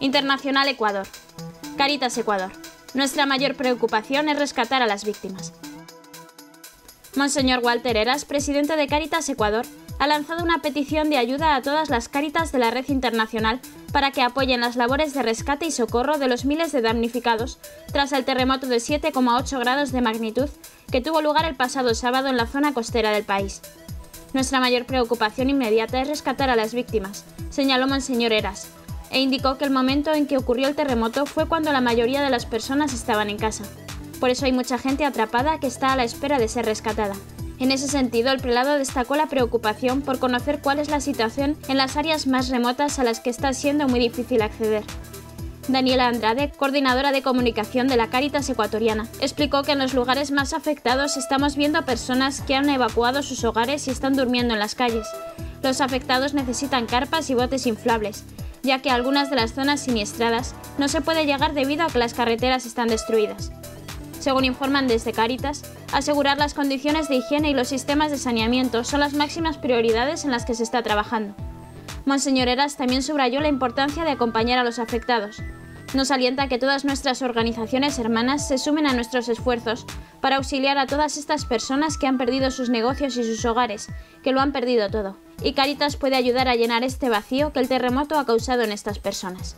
Internacional Ecuador. Caritas Ecuador. Nuestra mayor preocupación es rescatar a las víctimas. Monseñor Walter Eras, presidente de Caritas Ecuador, ha lanzado una petición de ayuda a todas las Caritas de la red internacional para que apoyen las labores de rescate y socorro de los miles de damnificados tras el terremoto de 7,8 grados de magnitud que tuvo lugar el pasado sábado en la zona costera del país. Nuestra mayor preocupación inmediata es rescatar a las víctimas, señaló Monseñor Eras, e indicó que el momento en que ocurrió el terremoto fue cuando la mayoría de las personas estaban en casa. Por eso hay mucha gente atrapada que está a la espera de ser rescatada. En ese sentido, el prelado destacó la preocupación por conocer cuál es la situación en las áreas más remotas a las que está siendo muy difícil acceder. Daniela Andrade, coordinadora de comunicación de la Cáritas ecuatoriana, explicó que en los lugares más afectados estamos viendo a personas que han evacuado sus hogares y están durmiendo en las calles. Los afectados necesitan carpas y botes inflables, ya que algunas de las zonas siniestradas no se puede llegar debido a que las carreteras están destruidas. Según informan desde Cáritas, asegurar las condiciones de higiene y los sistemas de saneamiento son las máximas prioridades en las que se está trabajando. Monseñor Eras también subrayó la importancia de acompañar a los afectados. Nos alienta que todas nuestras organizaciones hermanas se sumen a nuestros esfuerzos para auxiliar a todas estas personas que han perdido sus negocios y sus hogares, que lo han perdido todo. Y Caritas puede ayudar a llenar este vacío que el terremoto ha causado en estas personas.